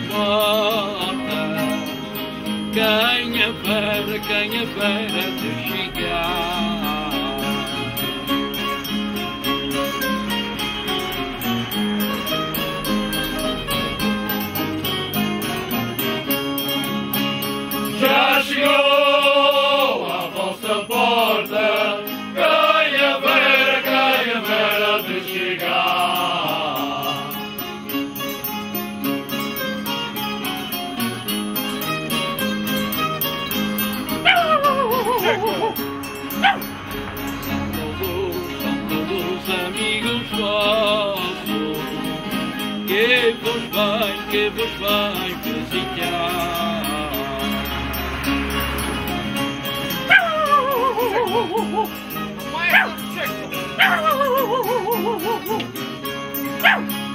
porta. Ganha para, ganha para de chegar. São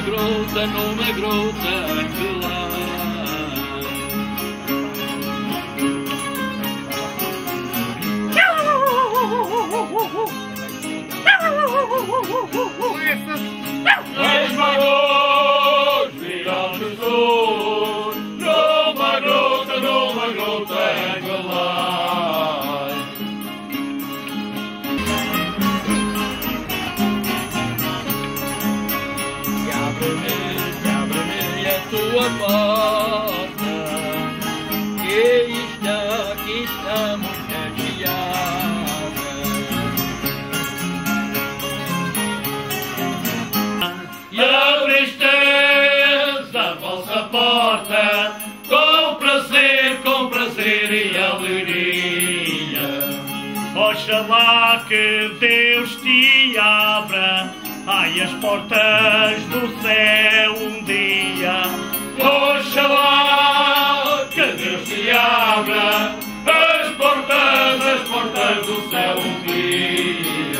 Numa gruta, numa gruta de lá Três magos tua porta Que está, que está muito agiada E abriste a vossa porta com prazer, com prazer e alegria. Oxalá que Deus te abra ai as portas do céu abra as portas, as portas do céu um dia.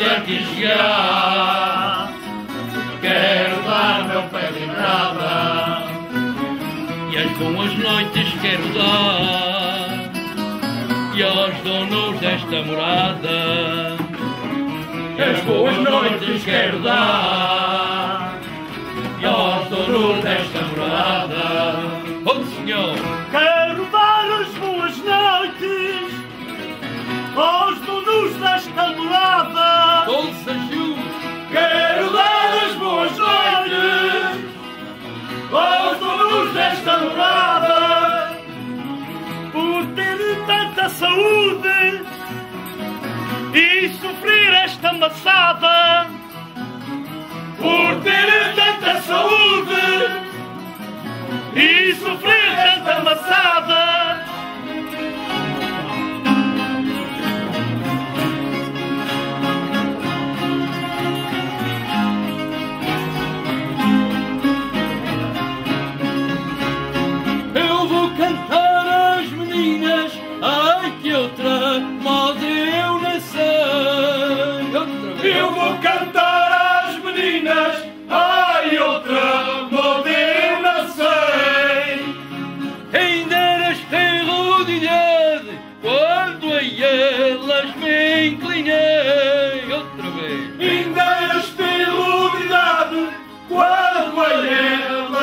Visto de aqui chegar, quero dar meu pé de entrada. E as boas noites quero dar E aos donos desta morada As boas noites quero dar e aos donos desta morada. Oh Senhor, maçada. Por ter tanta saúde E sofrer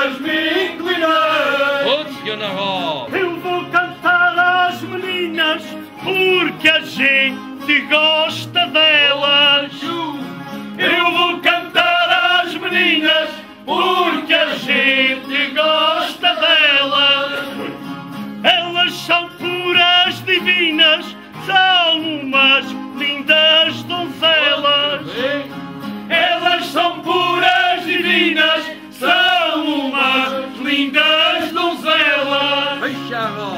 mas me inclinei. Todos que Eu vou cantar às meninas porque a gente gosta. tomorrow.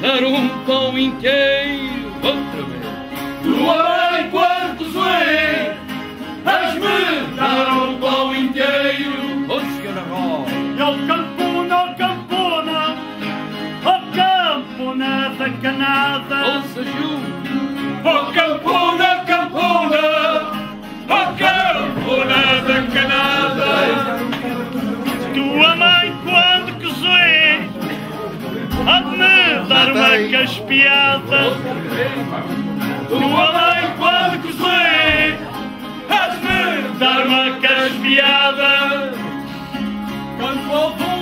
dar um pão inteiro outra vez. Doei enquanto é? sonhei, mas-me dar um pão inteiro. Oscar Rock. Eu campona, eu campona, oh campona da canada. Ouça, Ju. Oh campona fracas piadas do além quando cruzei Has de dar uma caspeada quando voltou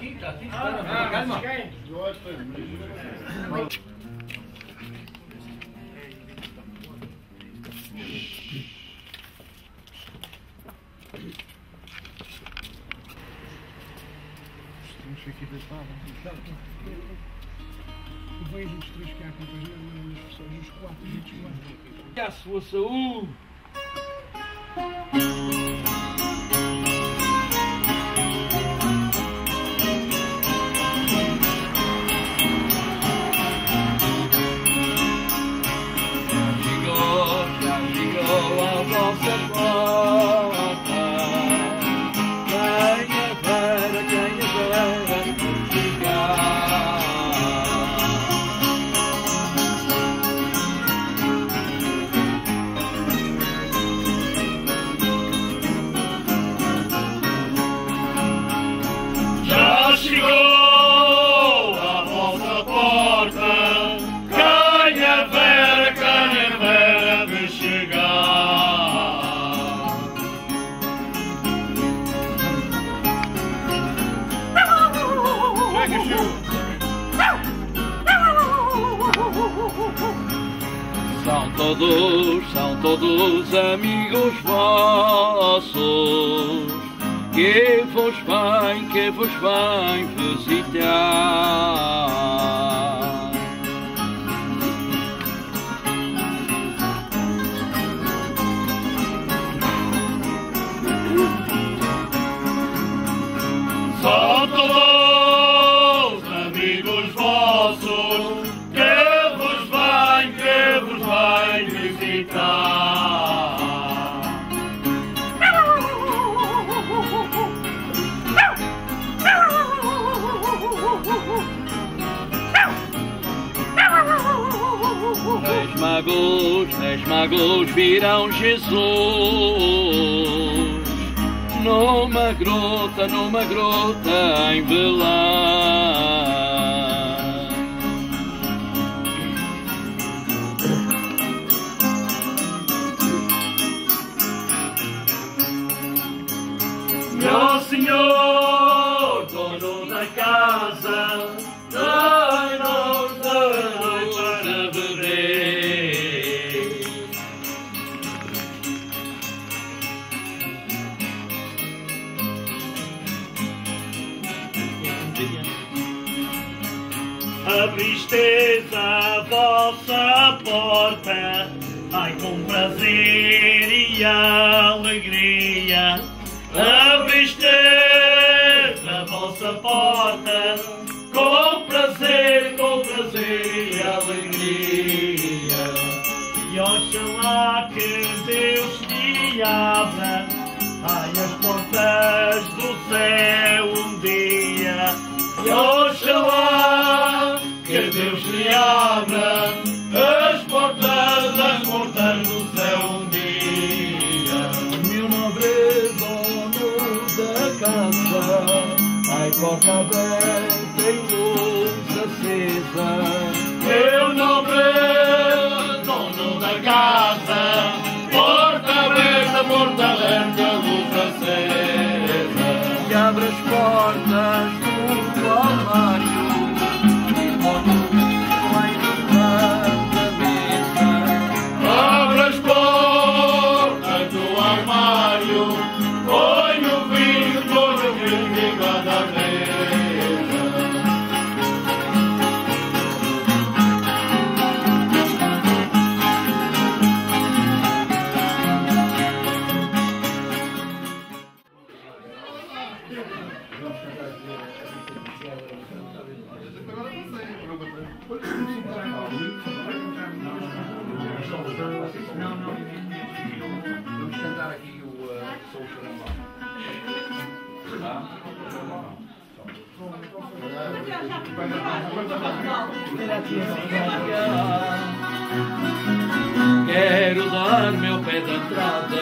aqui, tá aqui, calma. Vejo os três que acompanham, as pessoas, os quatro, os quatro. Que a sua saúde! Todos, são todos amigos vossos que vos vem, que vos vem visitar. São todos magos, viram Jesus numa grota, numa grota em Belém. Abristes a vossa porta, ai com prazer e alegria. Abristes a vossa porta, com prazer, com prazer e alegria. E oxalá que Deus te abra, ai as portas do céu. Oxalá que Deus te abra as portas, as portas do céu um dia. Meu nobre dono da casa, ai porta aberta e luz acesa. Vamos cantar aqui o. Quero dar meu pé de entrada.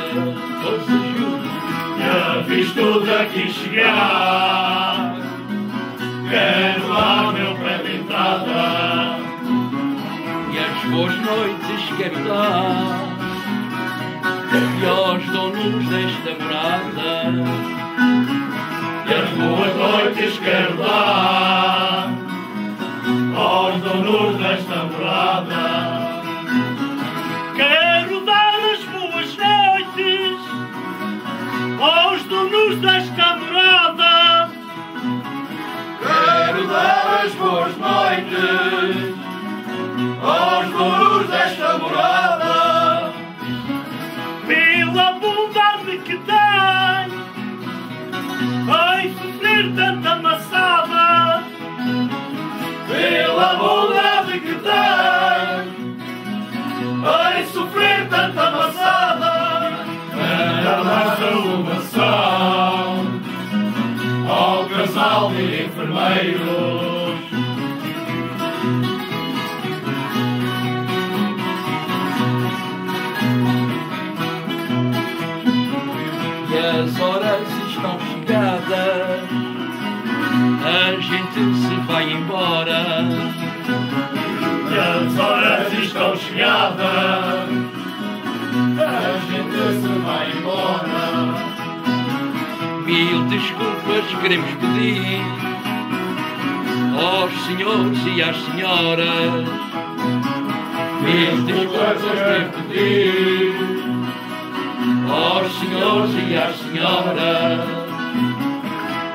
Já fiz tudo aqui chegar. Quero lá meu pé de entrada. As boas noites quero dar E aos donos desta morada. E as boas noites quero dar aos donos desta morada. Quero dar as boas noites aos donos desta E as horas estão chegadas A gente se vai embora E as horas estão chegadas, a gente se vai embora. Mil desculpas queremos pedir Aos senhores e às senhoras Estas coisas te pedir aos senhores e às senhoras.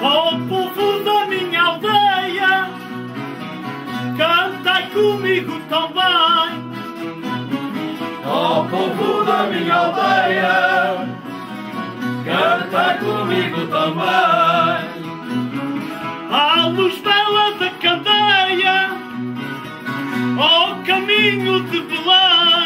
Ó povo da minha aldeia, cantai comigo também. Ó povo da minha aldeia, canta comigo também à luz bela da cadeia, ao caminho de Belém.